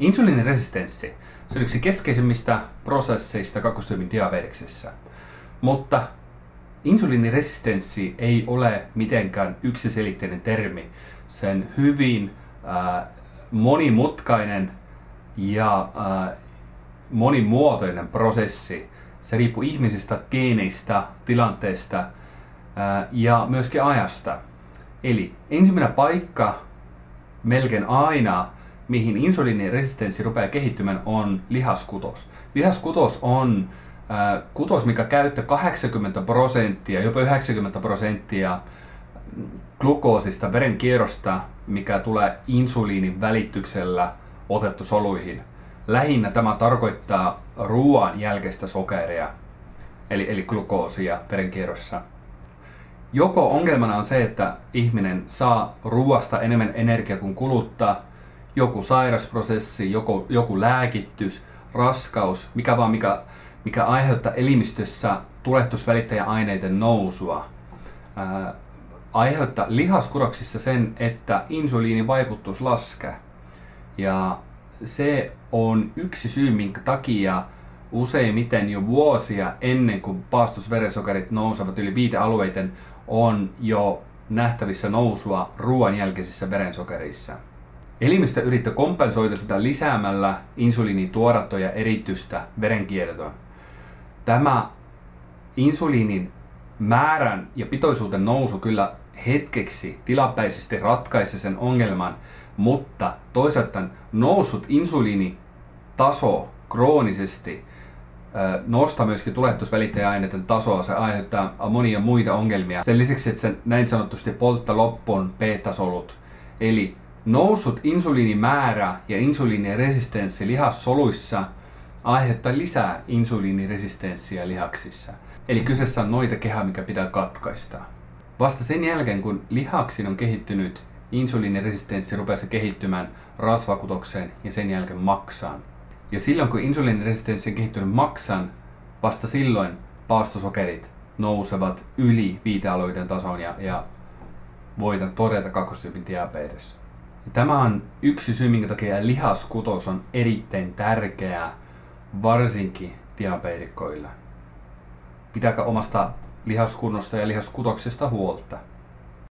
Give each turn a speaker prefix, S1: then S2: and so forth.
S1: Insuliiniresistenssi se on yksi keskeisimmistä prosesseista kakkostyypin diabeteksessä. Mutta insuliiniresistenssi ei ole mitenkään yksiselitteinen termi. Sen hyvin äh, monimutkainen ja äh, monimuotoinen prosessi. Se riippuu ihmisistä, geeneistä, tilanteesta äh, ja myöskin ajasta. Eli ensimmäinen paikka melkein aina mihin insuliiniresistenssi rupeaa kehittymään, on lihaskutos. Lihaskutos on äh, kutos, mikä käyttää 80 prosenttia, jopa 90 prosenttia glukoosista verenkierrosta, mikä tulee insuliinin välityksellä otettu soluihin. Lähinnä tämä tarkoittaa ruoan jälkeistä sokeria, eli, eli glukoosia verenkierrossa. Joko ongelmana on se, että ihminen saa ruoasta enemmän energiaa kuin kuluttaa, joku sairasprosessi, joku, joku lääkitys, raskaus, mikä vaan mikä, mikä aiheuttaa elimistössä tulehtusvälittäjäaineiden nousua, ää, aiheuttaa lihaskudoksissa sen, että insuliinin vaikutus laskee. Ja se on yksi syy, minkä takia useimmiten jo vuosia ennen kuin paastosverensokerit nousevat yli viitealueiden, on jo nähtävissä nousua ruoan jälkeisissä verensokerissa. Elimistö yrittää kompensoida sitä lisäämällä insuliinituotantoa ja eritystä verenkiertoon. Tämä insuliinin määrän ja pitoisuuden nousu kyllä hetkeksi tilapäisesti ratkaisi sen ongelman, mutta toisaalta nousut insuliinitaso kroonisesti nostaa myöskin tulehtusvälittäjäaineiden tasoa, se aiheuttaa monia muita ongelmia. Sen lisäksi, että se näin sanotusti poltta loppuun beta-solut, eli Nousut insuliinimäärä ja insuliiniresistenssi lihassoluissa aiheuttaa lisää insuliiniresistenssiä lihaksissa. Eli kyseessä on noita kehä, mikä pitää katkaista. Vasta sen jälkeen, kun lihaksin on kehittynyt, insuliiniresistenssi rupeaa kehittymään rasvakutokseen ja sen jälkeen maksaan. Ja silloin kun insuliiniresistenssi on kehittynyt maksaan, vasta silloin paastosokerit nousevat yli viitealueiden tason ja, ja voidaan todeta kakkostyypin diabetes. Tämä on yksi syy, minkä takia lihaskutos on erittäin tärkeää, varsinkin diabeetikoille. Pitääkö omasta lihaskunnosta ja lihaskutoksesta huolta.